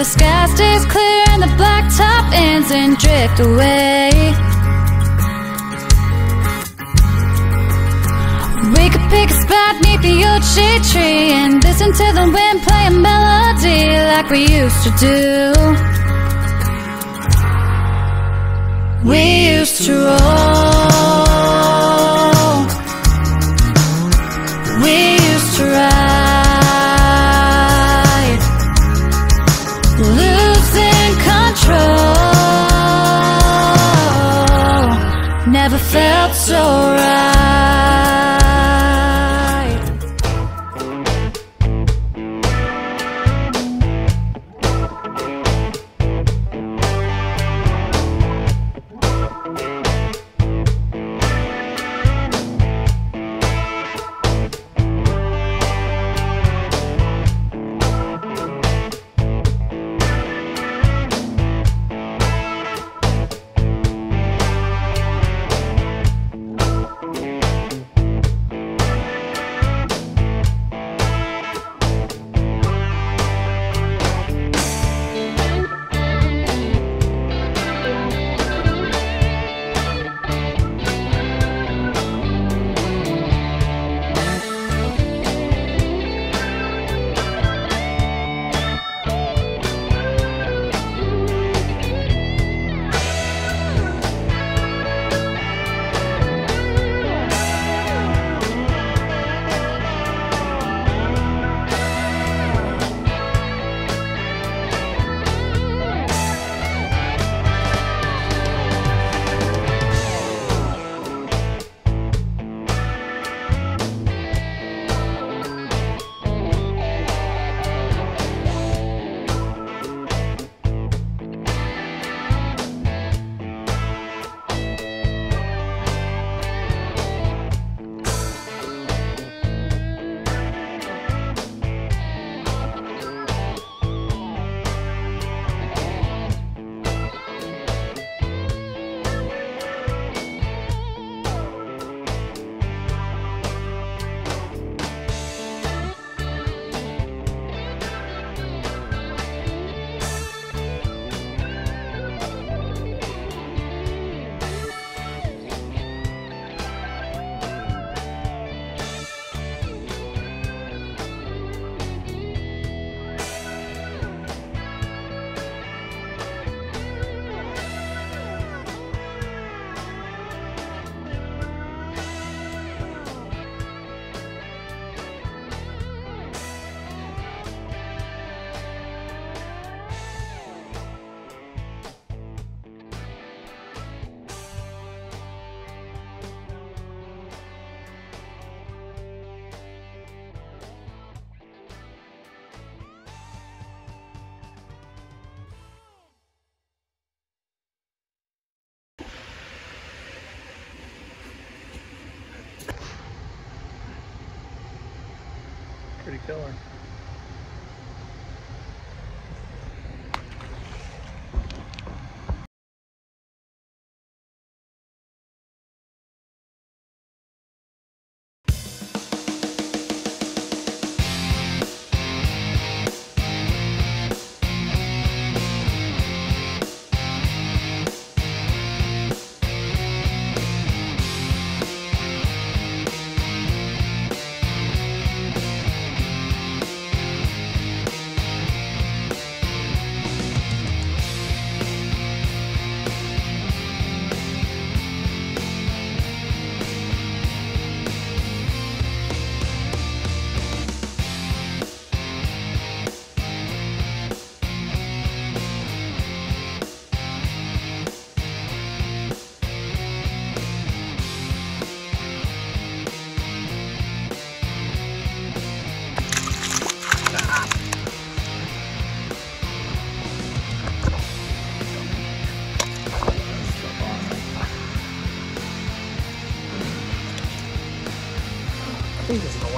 the sky stays clear and the blacktop ends and drift away. We could pick a spot neath the old shade tree and listen to the wind play a melody like we used to do. We used to roll. Never felt so right. Pretty killer.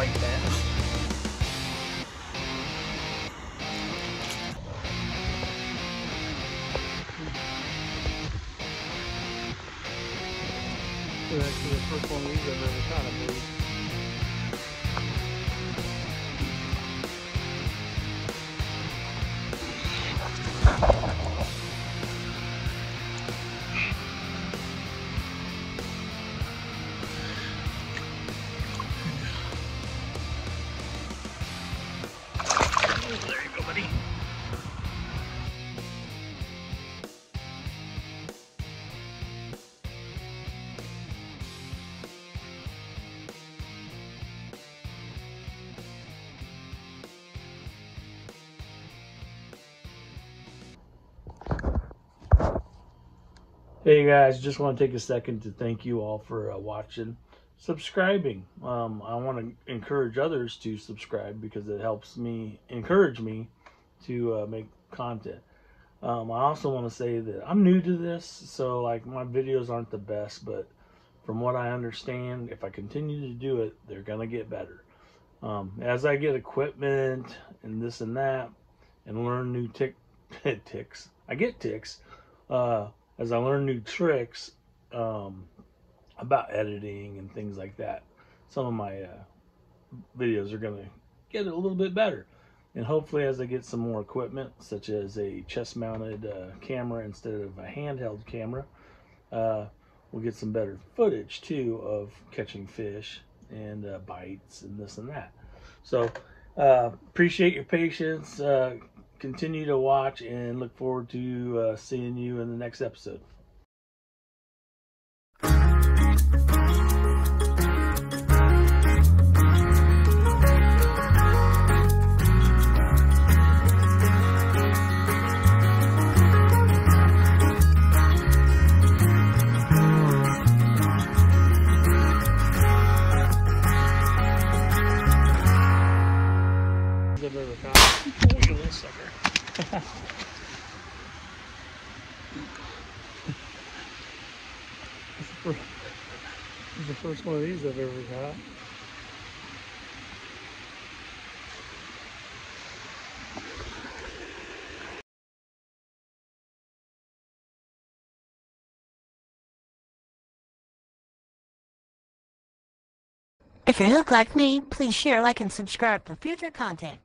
Bass. This is actually the first one we've ever caught, I believe. Hey guys, just want to take a second to thank you all for uh, watching, subscribing. Um, I want to encourage others to subscribe because it helps me encourage me to uh, make content. Um, I also want to say that I'm new to this, so like my videos aren't the best, but from what I understand, if I continue to do it, they're gonna get better. Um, as I get equipment and this and that, and learn new tick ticks, I get ticks. Uh, as I learn new tricks um, about editing and things like that, some of my uh, videos are going to get a little bit better. And hopefully, as I get some more equipment, such as a chest mounted uh, camera instead of a handheld camera, uh, we'll get some better footage too of catching fish and uh, bites and this and that. So, uh, appreciate your patience uh, continue to watch and look forward to uh, seeing you in the next episode. Look at this sucker. This is the first one of these I've ever caught. If you look like me, please share, like, and subscribe for future content.